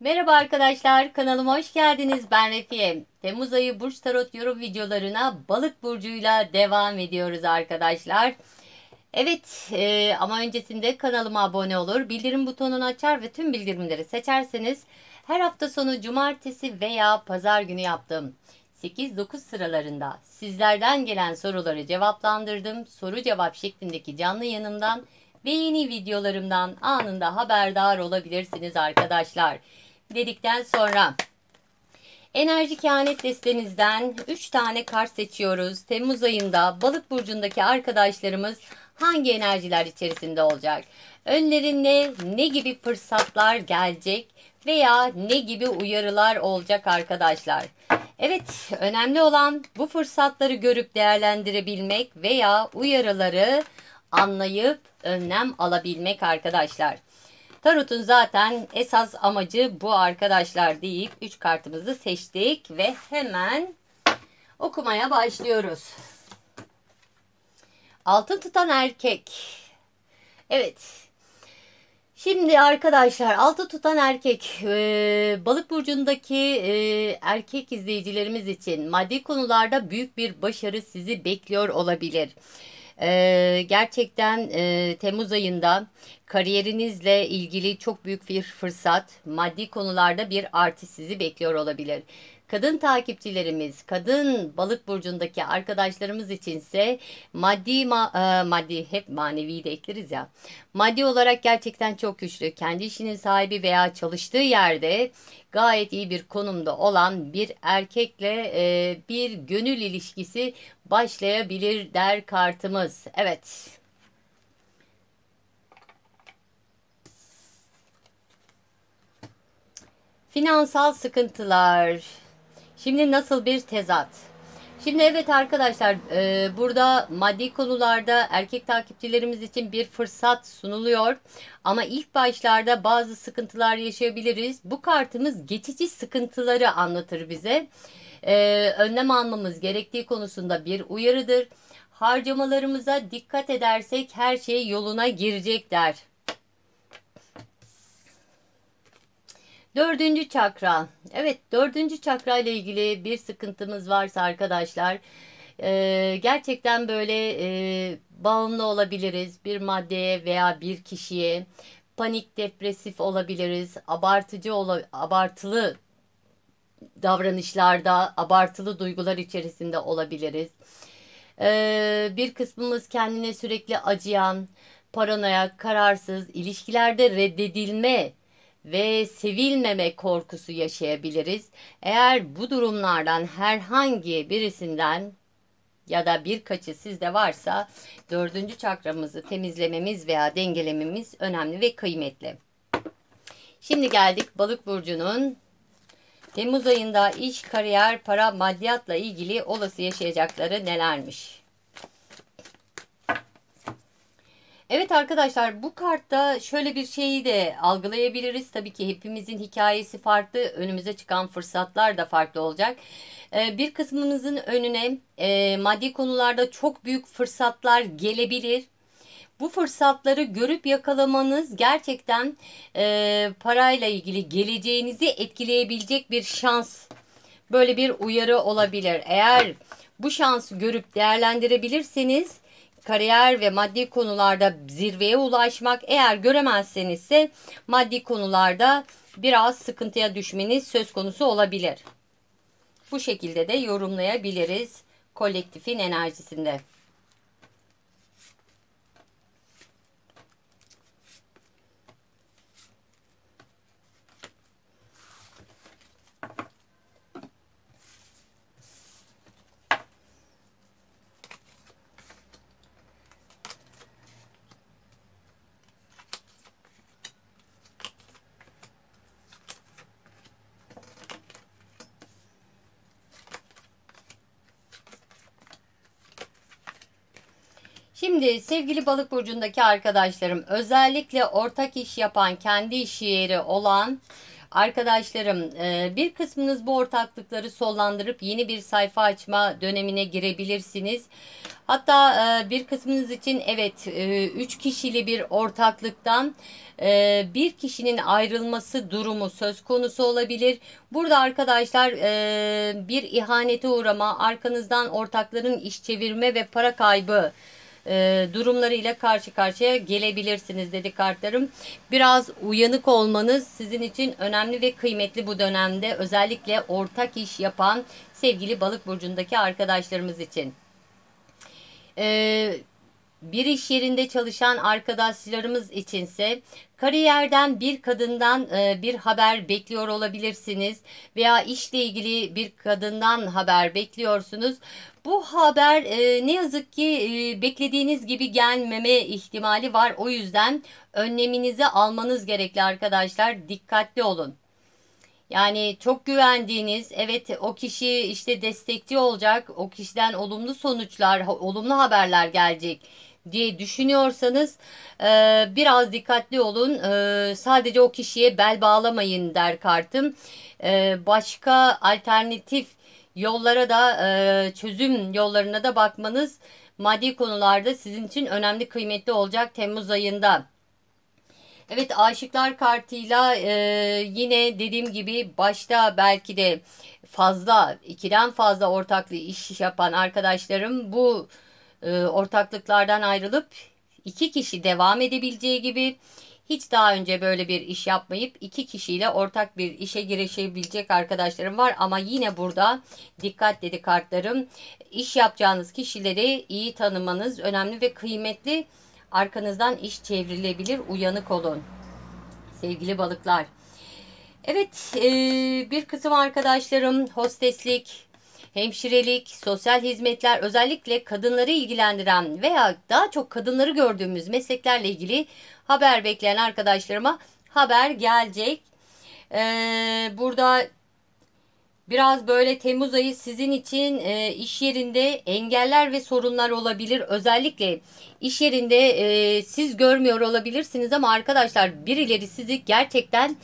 Merhaba arkadaşlar, kanalıma hoş geldiniz. Ben Refiye. Temmuz ayı Burç Tarot yorum videolarına balık burcuyla devam ediyoruz arkadaşlar. Evet e, ama öncesinde kanalıma abone olur, bildirim butonunu açar ve tüm bildirimleri seçerseniz her hafta sonu cumartesi veya pazar günü yaptığım 8-9 sıralarında sizlerden gelen soruları cevaplandırdım. Soru cevap şeklindeki canlı yanımdan ve yeni videolarımdan anında haberdar olabilirsiniz arkadaşlar. Dedikten sonra enerji kehanet destenizden 3 tane kart seçiyoruz. Temmuz ayında balık burcundaki arkadaşlarımız hangi enerjiler içerisinde olacak? Önlerine ne gibi fırsatlar gelecek veya ne gibi uyarılar olacak arkadaşlar? Evet, önemli olan bu fırsatları görüp değerlendirebilmek veya uyarıları anlayıp önlem alabilmek arkadaşlar. Tarot'un zaten esas amacı bu arkadaşlar deyip 3 kartımızı seçtik ve hemen okumaya başlıyoruz. Altın tutan erkek. Evet. Şimdi arkadaşlar altı tutan erkek e, balık burcundaki e, erkek izleyicilerimiz için maddi konularda büyük bir başarı sizi bekliyor olabilir. Ee, gerçekten e, Temmuz ayında kariyerinizle ilgili çok büyük bir fırsat, maddi konularda bir artış sizi bekliyor olabilir. Kadın takipçilerimiz, kadın balık burcundaki arkadaşlarımız içinse maddi ma e, maddi hep manevi de ekleriz ya. Maddi olarak gerçekten çok güçlü. Kendi işinin sahibi veya çalıştığı yerde gayet iyi bir konumda olan bir erkekle e, bir gönül ilişkisi başlayabilir der kartımız. Evet. Finansal sıkıntılar. Şimdi nasıl bir tezat? Şimdi evet arkadaşlar e, burada maddi konularda erkek takipçilerimiz için bir fırsat sunuluyor. Ama ilk başlarda bazı sıkıntılar yaşayabiliriz. Bu kartımız geçici sıkıntıları anlatır bize. E, önlem almamız gerektiği konusunda bir uyarıdır. Harcamalarımıza dikkat edersek her şey yoluna girecek der. Dördüncü çakra. Evet dördüncü çakra ile ilgili bir sıkıntımız varsa arkadaşlar e, gerçekten böyle e, bağımlı olabiliriz bir maddeye veya bir kişiye panik depresif olabiliriz abartıcı ola, abartılı davranışlarda abartılı duygular içerisinde olabiliriz. E, bir kısmımız kendine sürekli acıyan paranoya kararsız ilişkilerde reddedilme ve sevilmeme korkusu yaşayabiliriz. Eğer bu durumlardan herhangi birisinden ya da birkaçı sizde varsa dördüncü çakramızı temizlememiz veya dengelememiz önemli ve kıymetli. Şimdi geldik balık burcunun Temmuz ayında iş, kariyer, para, maddiyatla ilgili olası yaşayacakları nelermiş? Evet arkadaşlar bu kartta şöyle bir şeyi de algılayabiliriz. Tabii ki hepimizin hikayesi farklı. Önümüze çıkan fırsatlar da farklı olacak. Ee, bir kısmımızın önüne e, maddi konularda çok büyük fırsatlar gelebilir. Bu fırsatları görüp yakalamanız gerçekten e, parayla ilgili geleceğinizi etkileyebilecek bir şans. Böyle bir uyarı olabilir. Eğer bu şansı görüp değerlendirebilirseniz kariyer ve maddi konularda zirveye ulaşmak eğer göremezseniz ise maddi konularda biraz sıkıntıya düşmeniz söz konusu olabilir. Bu şekilde de yorumlayabiliriz kolektifin enerjisinde. Şimdi sevgili balık burcundaki arkadaşlarım özellikle ortak iş yapan kendi iş yeri olan Arkadaşlarım e, bir kısmınız bu ortaklıkları sonlandırıp yeni bir sayfa açma dönemine girebilirsiniz. Hatta e, bir kısmınız için evet 3 e, kişili bir ortaklıktan bir kişinin ayrılması durumu söz konusu olabilir. Burada arkadaşlar bir ihanete uğrama, arkanızdan ortakların iş çevirme ve para kaybı e, durumlarıyla karşı karşıya gelebilirsiniz dedi kartlarım. Biraz uyanık olmanız sizin için önemli ve kıymetli bu dönemde. Özellikle ortak iş yapan sevgili balık burcundaki arkadaşlarımız için. Eee bir iş yerinde çalışan arkadaşlarımız içinse kariyerden bir kadından e, bir haber bekliyor olabilirsiniz veya işle ilgili bir kadından haber bekliyorsunuz. Bu haber e, ne yazık ki e, beklediğiniz gibi gelmeme ihtimali var. O yüzden önleminizi almanız gerekli arkadaşlar. Dikkatli olun. Yani çok güvendiğiniz, evet o kişi işte destekçi olacak, o kişiden olumlu sonuçlar, olumlu haberler gelecek diye düşünüyorsanız e, biraz dikkatli olun. E, sadece o kişiye bel bağlamayın der kartım. E, başka alternatif yollara da e, çözüm yollarına da bakmanız maddi konularda sizin için önemli kıymetli olacak Temmuz ayında. Evet aşıklar kartıyla e, yine dediğim gibi başta belki de fazla ikiden fazla ortaklı iş yapan arkadaşlarım bu e, ortaklıklardan ayrılıp iki kişi devam edebileceği gibi hiç daha önce böyle bir iş yapmayıp iki kişiyle ortak bir işe girişebilecek arkadaşlarım var. Ama yine burada dikkat dedi kartlarım. İş yapacağınız kişileri iyi tanımanız önemli ve kıymetli. Arkanızdan iş çevrilebilir. Uyanık olun. Sevgili balıklar. Evet bir kısım arkadaşlarım hosteslik, hemşirelik, sosyal hizmetler özellikle kadınları ilgilendiren veya daha çok kadınları gördüğümüz mesleklerle ilgili haber bekleyen arkadaşlarıma haber gelecek. Ee, burada biraz böyle Temmuz ayı sizin için e, iş yerinde engeller ve sorunlar olabilir. Özellikle iş yerinde e, siz görmüyor olabilirsiniz ama arkadaşlar birileri sizi gerçekten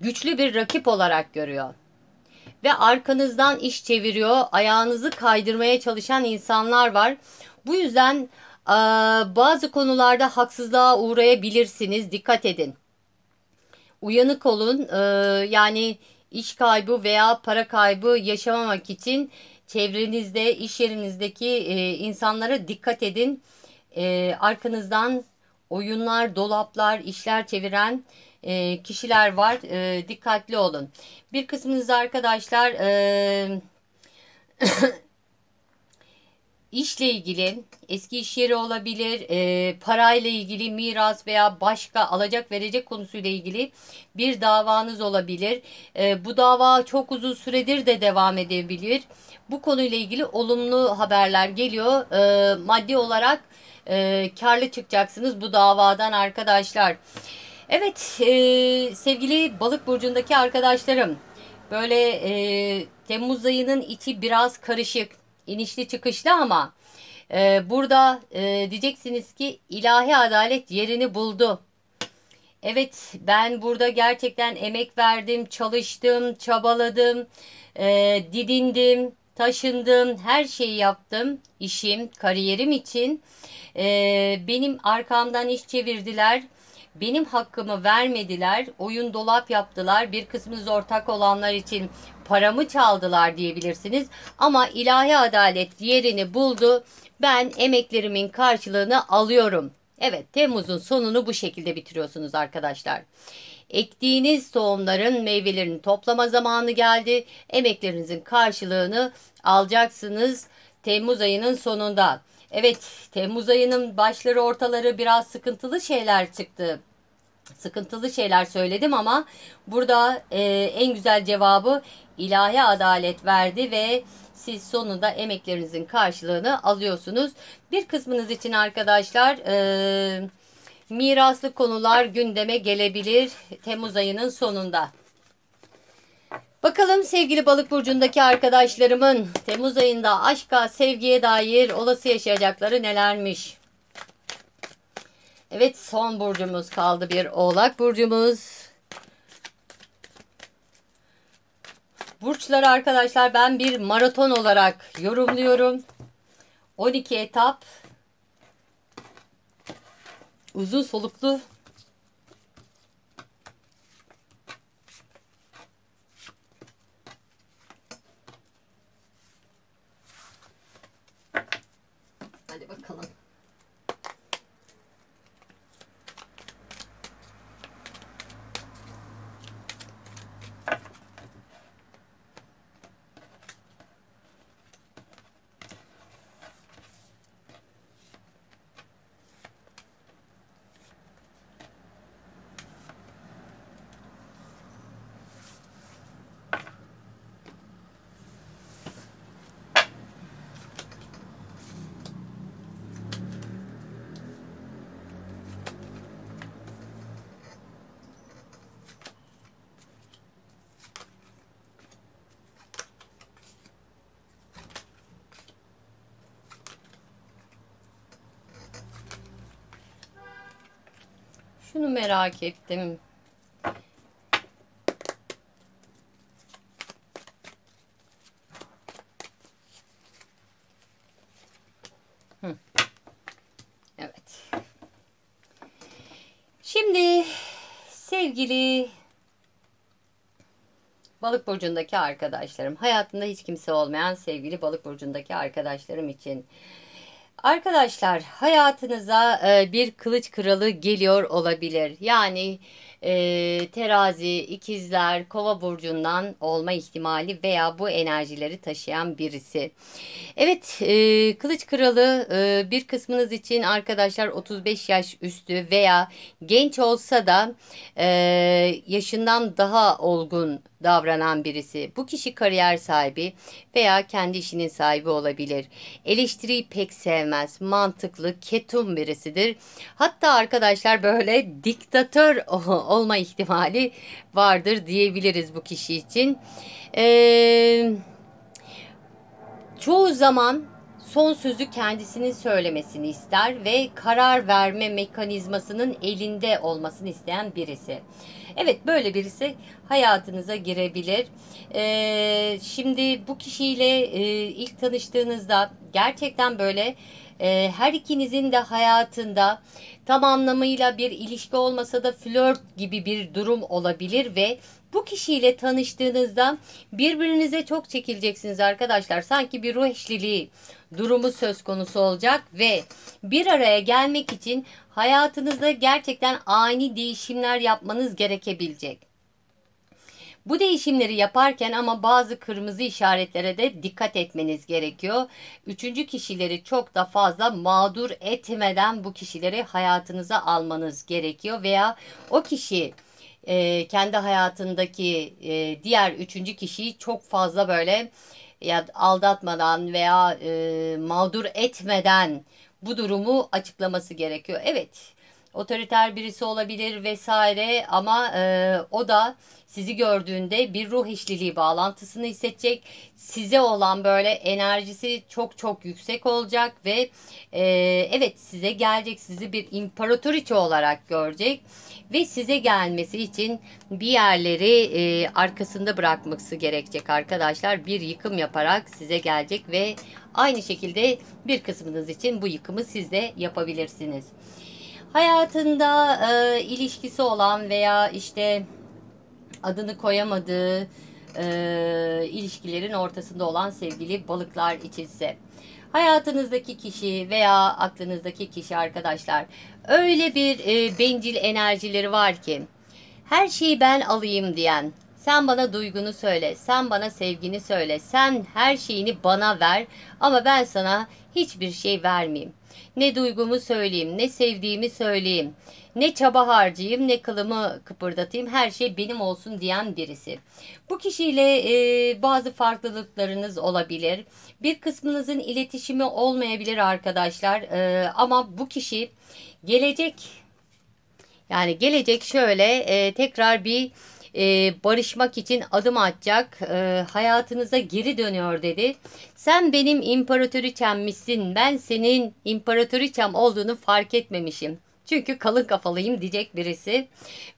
güçlü bir rakip olarak görüyor ve arkanızdan iş çeviriyor, ayağınızı kaydırmaya çalışan insanlar var. Bu yüzden bazı konularda haksızlığa uğrayabilirsiniz. Dikkat edin. Uyanık olun. Yani iş kaybı veya para kaybı yaşamamak için çevrenizde, iş yerinizdeki insanlara dikkat edin. Arkanızdan oyunlar, dolaplar, işler çeviren e, kişiler var. E, dikkatli olun. Bir kısmınız arkadaşlar e, işle ilgili eski iş yeri olabilir, e, parayla ilgili miras veya başka alacak verecek konusuyla ilgili bir davanız olabilir. E, bu dava çok uzun süredir de devam edebilir. Bu konuyla ilgili olumlu haberler geliyor. E, maddi olarak e, karlı çıkacaksınız bu davadan arkadaşlar. Evet e, sevgili balık burcundaki arkadaşlarım böyle e, Temmuz ayının içi biraz karışık inişli çıkışlı ama e, burada e, diyeceksiniz ki ilahi adalet yerini buldu. Evet ben burada gerçekten emek verdim, çalıştım, çabaladım, e, didindim, taşındım, her şeyi yaptım işim, kariyerim için. E, benim arkamdan iş çevirdiler benim hakkımı vermediler, oyun dolap yaptılar, bir kısmınız ortak olanlar için paramı çaldılar diyebilirsiniz. Ama ilahi adalet yerini buldu. Ben emeklerimin karşılığını alıyorum. Evet Temmuz'un sonunu bu şekilde bitiriyorsunuz arkadaşlar. Ektiğiniz tohumların meyvelerini toplama zamanı geldi. Emeklerinizin karşılığını alacaksınız Temmuz ayının sonunda. Evet Temmuz ayının başları ortaları biraz sıkıntılı şeyler çıktı. Sıkıntılı şeyler söyledim ama burada e, en güzel cevabı ilahi adalet verdi ve siz sonunda emeklerinizin karşılığını alıyorsunuz. Bir kısmınız için arkadaşlar e, miraslı konular gündeme gelebilir Temmuz ayının sonunda. Bakalım sevgili balık burcundaki arkadaşlarımın Temmuz ayında aşka, sevgiye dair olası yaşayacakları nelermiş? Evet son burcumuz kaldı bir oğlak burcumuz. Burçları arkadaşlar ben bir maraton olarak yorumluyorum. 12 etap uzun soluklu Şunu merak ettim. Evet. Şimdi sevgili Balık burcundaki arkadaşlarım, hayatında hiç kimse olmayan sevgili Balık burcundaki arkadaşlarım için Arkadaşlar hayatınıza e, bir kılıç kralı geliyor olabilir. Yani e, terazi, ikizler, kova burcundan olma ihtimali veya bu enerjileri taşıyan birisi. Evet e, kılıç kralı e, bir kısmınız için arkadaşlar 35 yaş üstü veya genç olsa da e, yaşından daha olgun davranan birisi. Bu kişi kariyer sahibi veya kendi işinin sahibi olabilir. Eleştiriyi pek sevmez. Mantıklı, ketum birisidir. Hatta arkadaşlar böyle diktatör olma ihtimali vardır diyebiliriz bu kişi için. Eee çoğu zaman son sözü kendisinin söylemesini ister ve karar verme mekanizmasının elinde olmasını isteyen birisi. Evet böyle birisi hayatınıza girebilir. Ee, şimdi bu kişiyle e, ilk tanıştığınızda gerçekten böyle e, her ikinizin de hayatında tam anlamıyla bir ilişki olmasa da flört gibi bir durum olabilir ve bu kişiyle tanıştığınızda birbirinize çok çekileceksiniz arkadaşlar. Sanki bir ruh eşliliği durumu söz konusu olacak ve bir araya gelmek için hayatınızda gerçekten ani değişimler yapmanız gerekebilecek. Bu değişimleri yaparken ama bazı kırmızı işaretlere de dikkat etmeniz gerekiyor. Üçüncü kişileri çok da fazla mağdur etmeden bu kişileri hayatınıza almanız gerekiyor veya o kişi e, kendi hayatındaki e, diğer üçüncü kişiyi çok fazla böyle ya aldatmadan veya e, mağdur etmeden bu durumu açıklaması gerekiyor. Evet otoriter birisi olabilir vesaire ama e, o da sizi gördüğünde bir ruh eşliliği bağlantısını hissedecek. Size olan böyle enerjisi çok çok yüksek olacak ve e, evet size gelecek sizi bir imparatoriçe olarak görecek ve size gelmesi için bir yerleri e, arkasında bırakması gerekecek arkadaşlar. Bir yıkım yaparak size gelecek ve aynı şekilde bir kısmınız için bu yıkımı siz de yapabilirsiniz. Hayatında e, ilişkisi olan veya işte adını koyamadığı e, ilişkilerin ortasında olan sevgili balıklar içinse. Hayatınızdaki kişi veya aklınızdaki kişi arkadaşlar öyle bir e, bencil enerjileri var ki her şeyi ben alayım diyen sen bana duygunu söyle, sen bana sevgini söyle, sen her şeyini bana ver ama ben sana hiçbir şey vermeyeyim. Ne duygumu söyleyeyim, ne sevdiğimi söyleyeyim, ne çaba harcayayım, ne kılımı kıpırdatayım, her şey benim olsun diyen birisi. Bu kişiyle e, bazı farklılıklarınız olabilir. Bir kısmınızın iletişimi olmayabilir arkadaşlar e, ama bu kişi gelecek yani gelecek şöyle e, tekrar bir e, barışmak için adım atacak, e, hayatınıza geri dönüyor dedi. Sen benim imparatoriçemmişsin, ben senin imparatoriçem olduğunu fark etmemişim. Çünkü kalın kafalıyım diyecek birisi.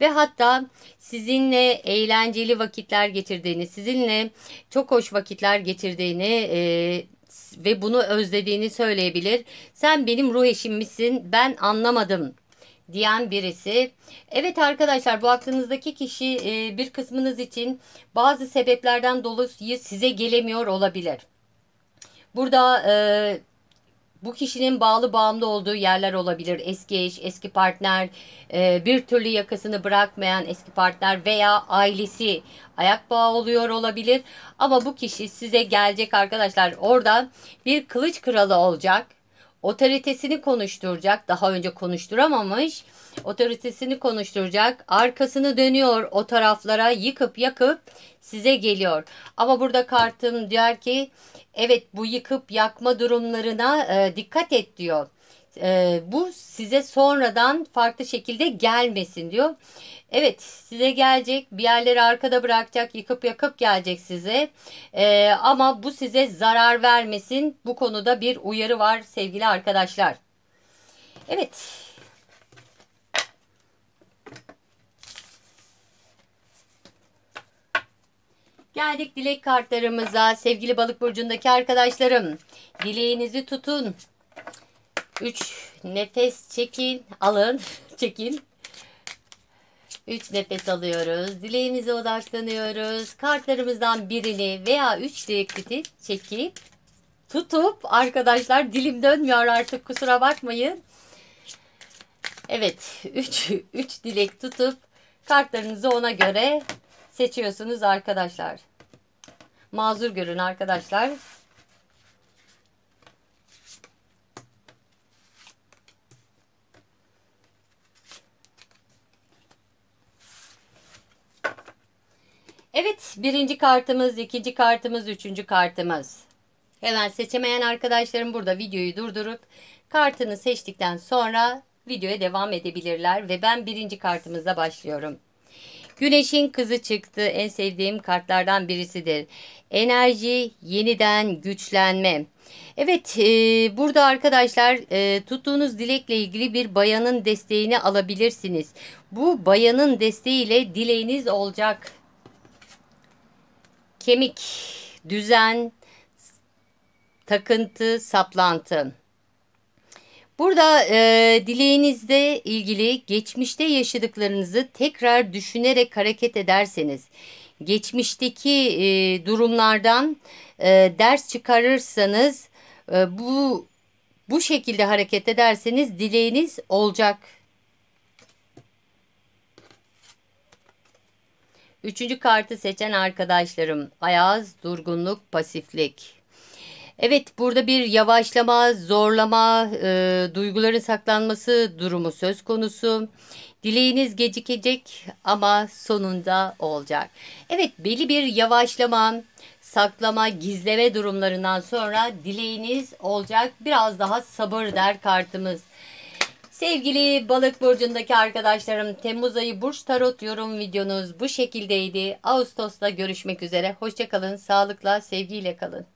Ve hatta sizinle eğlenceli vakitler geçirdiğini, sizinle çok hoş vakitler geçirdiğini e, ve bunu özlediğini söyleyebilir. Sen benim ruh eşim misin? Ben anlamadım diyen birisi. Evet arkadaşlar bu aklınızdaki kişi e, bir kısmınız için bazı sebeplerden dolayı size gelemiyor olabilir. Burada e, bu kişinin bağlı bağımlı olduğu yerler olabilir. Eski eş, eski partner, e, bir türlü yakasını bırakmayan eski partner veya ailesi ayak bağı oluyor olabilir. Ama bu kişi size gelecek arkadaşlar. Orada bir kılıç kralı olacak. Otoritesini konuşturacak. Daha önce konuşturamamış. Otoritesini konuşturacak. Arkasını dönüyor o taraflara yıkıp yakıp size geliyor. Ama burada kartım diyor ki evet bu yıkıp yakma durumlarına e, dikkat et diyor. E, bu size sonradan farklı şekilde gelmesin diyor. Evet size gelecek bir yerleri arkada bırakacak yıkıp yakıp gelecek size. E, ama bu size zarar vermesin bu konuda bir uyarı var sevgili arkadaşlar. Evet Geldik dilek kartlarımıza. Sevgili balık burcundaki arkadaşlarım. Dileğinizi tutun. 3 nefes çekin. Alın. çekin. 3 nefes alıyoruz. Dileğimize odaklanıyoruz. Kartlarımızdan birini veya 3 dilekleri çekip tutup arkadaşlar dilim dönmüyor artık kusura bakmayın. Evet 3 3 dilek tutup kartlarınızı ona göre seçiyorsunuz arkadaşlar. Mazur görün arkadaşlar. Evet birinci kartımız, ikinci kartımız, üçüncü kartımız. Hemen seçemeyen arkadaşlarım burada videoyu durdurup kartını seçtikten sonra videoya devam edebilirler. Ve ben birinci kartımızla başlıyorum. Güneşin kızı çıktı. En sevdiğim kartlardan birisidir. Enerji, yeniden güçlenme. Evet e, burada arkadaşlar e, tuttuğunuz dilekle ilgili bir bayanın desteğini alabilirsiniz. Bu bayanın desteğiyle dileğiniz olacak. Kemik, düzen, takıntı, saplantı. Burada e, dileğinizde ilgili geçmişte yaşadıklarınızı tekrar düşünerek hareket ederseniz, geçmişteki e, durumlardan e, ders çıkarırsanız, e, bu bu şekilde hareket ederseniz dileğiniz olacak. Üçüncü kartı seçen arkadaşlarım, ayaz, durgunluk, pasiflik. Evet burada bir yavaşlama, zorlama, e, duyguların saklanması durumu söz konusu. Dileğiniz gecikecek ama sonunda olacak. Evet belli bir yavaşlama, saklama, gizleme durumlarından sonra dileğiniz olacak. Biraz daha sabır der kartımız. Sevgili balık burcundaki arkadaşlarım Temmuz ayı burç tarot yorum videonuz bu şekildeydi. Ağustos'ta görüşmek üzere. Hoşçakalın, sağlıkla, sevgiyle kalın.